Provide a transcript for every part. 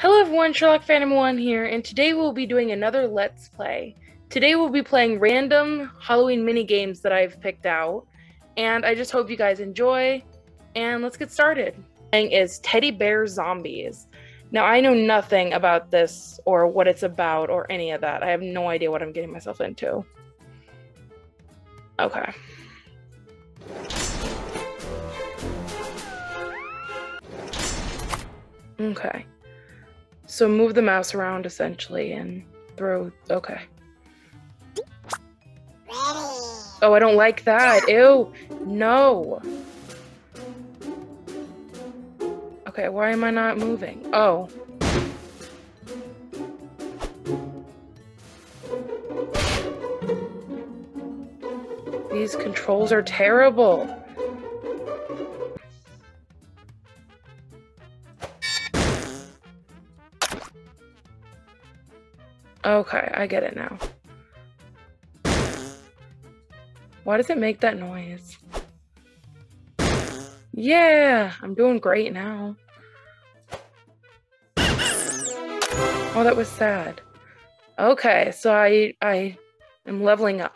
Hello everyone, Sherlock Phantom 1 here, and today we'll be doing another Let's Play. Today we'll be playing random Halloween mini games that I've picked out, and I just hope you guys enjoy, and let's get started. Thing is Teddy Bear Zombies. Now I know nothing about this or what it's about or any of that. I have no idea what I'm getting myself into. Okay. Okay. So move the mouse around essentially and throw. Okay. Oh, I don't like that. Ew. No. Okay, why am I not moving? Oh. These controls are terrible. Okay, I get it now. Why does it make that noise? Yeah, I'm doing great now. Oh, that was sad. Okay, so I I am leveling up.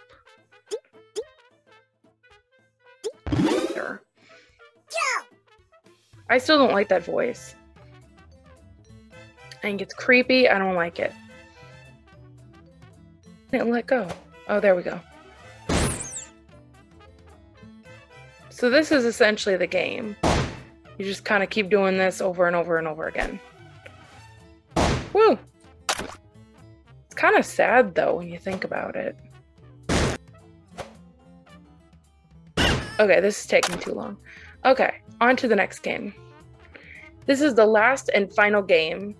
I still don't like that voice. I think it's creepy. I don't like it. Didn't let go. Oh, there we go. So this is essentially the game. You just kind of keep doing this over and over and over again. Woo! It's kind of sad though when you think about it. Okay, this is taking too long. Okay, on to the next game. This is the last and final game,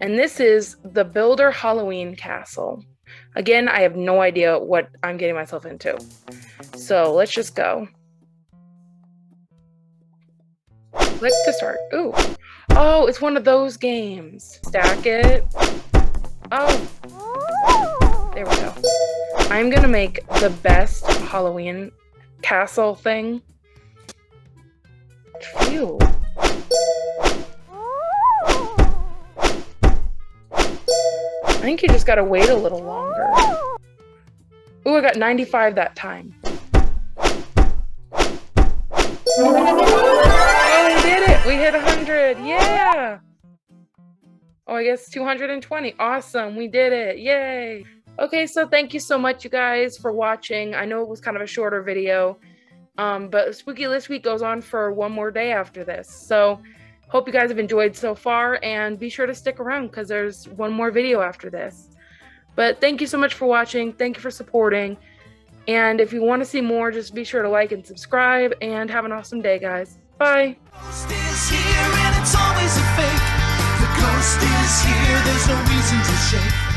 and this is the Builder Halloween Castle. Again, I have no idea what I'm getting myself into. So let's just go. Click to start. Ooh. Oh, it's one of those games. Stack it. Oh. There we go. I'm gonna make the best Halloween castle thing. Phew. I think you just gotta wait a little longer. Ooh, I got 95 that time. Oh, we did it! We hit 100! Yeah! Oh, I guess 220. Awesome, we did it! Yay! Okay, so thank you so much, you guys, for watching. I know it was kind of a shorter video, um, but Spooky List Week goes on for one more day after this. So, Hope you guys have enjoyed so far and be sure to stick around because there's one more video after this. But thank you so much for watching. Thank you for supporting. And if you want to see more, just be sure to like and subscribe and have an awesome day, guys. Bye. Ghost is here, there's no reason to shake.